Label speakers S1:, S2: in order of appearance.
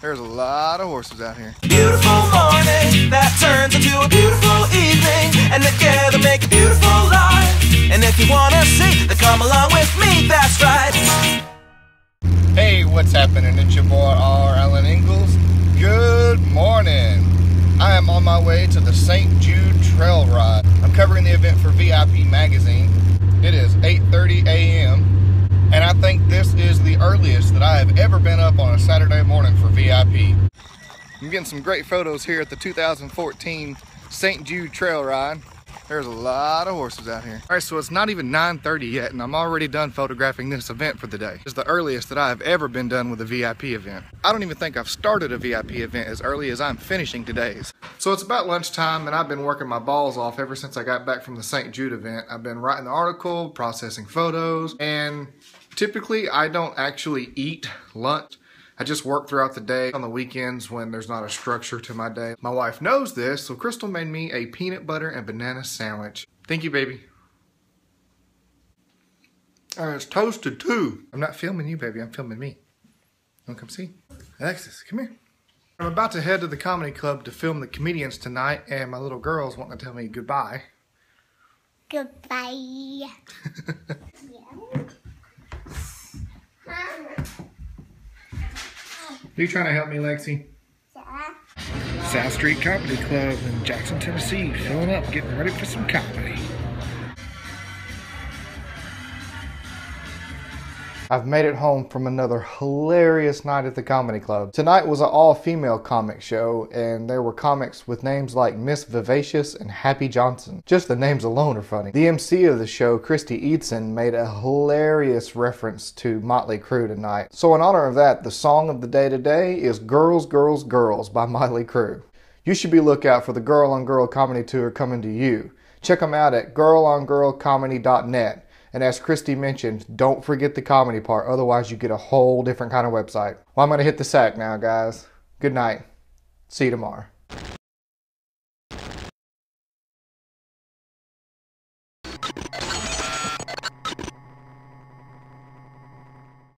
S1: There's a lot of horses out here.
S2: Beautiful morning that turns into a beautiful evening, and together make a beautiful life. And if you wanna see, then come along with me. That's right.
S1: Hey, what's happening? It's your boy R. Alan Ingalls. Good morning. I am on my way to the St. Jude Trail Ride. I'm covering the event for VIP Magazine. It is 8:30 a.m. and I think this is the earliest that I have ever been up on a Saturday morning for VIP. I'm getting some great photos here at the 2014 St. Jude Trail Ride. There's a lot of horses out here. All right, so it's not even 9.30 yet, and I'm already done photographing this event for the day. It's the earliest that I have ever been done with a VIP event. I don't even think I've started a VIP event as early as I'm finishing today's. So it's about lunchtime, and I've been working my balls off ever since I got back from the St. Jude event. I've been writing the article, processing photos, and typically I don't actually eat lunch. I just work throughout the day on the weekends when there's not a structure to my day. My wife knows this, so Krystal made me a peanut butter and banana sandwich. Thank you, baby. And it's toasted too. I'm not filming you, baby. I'm filming me. Wanna come see? Alexis, come here. I'm about to head to the comedy club to film the comedians tonight, and my little girl's wanting to tell me goodbye.
S3: Goodbye.
S1: Are you trying to help me, Lexi? Yeah. South Street Comedy Club in Jackson, Tennessee, filling up, getting ready for some comedy. I've made it home from another hilarious night at the comedy club. Tonight was an all-female comic show, and there were comics with names like Miss Vivacious and Happy Johnson. Just the names alone are funny. The MC of the show, Christy Eidson, made a hilarious reference to Motley Crue tonight. So in honor of that, the song of the day today is Girls, Girls, Girls by Motley Crue. You should be lookout for the Girl on Girl comedy tour coming to you. Check them out at girlongirlcomedy.net. And as Christy mentioned, don't forget the comedy part, otherwise you get a whole different kind of website. Well, I'm going to hit the sack now, guys. Good night. See you tomorrow.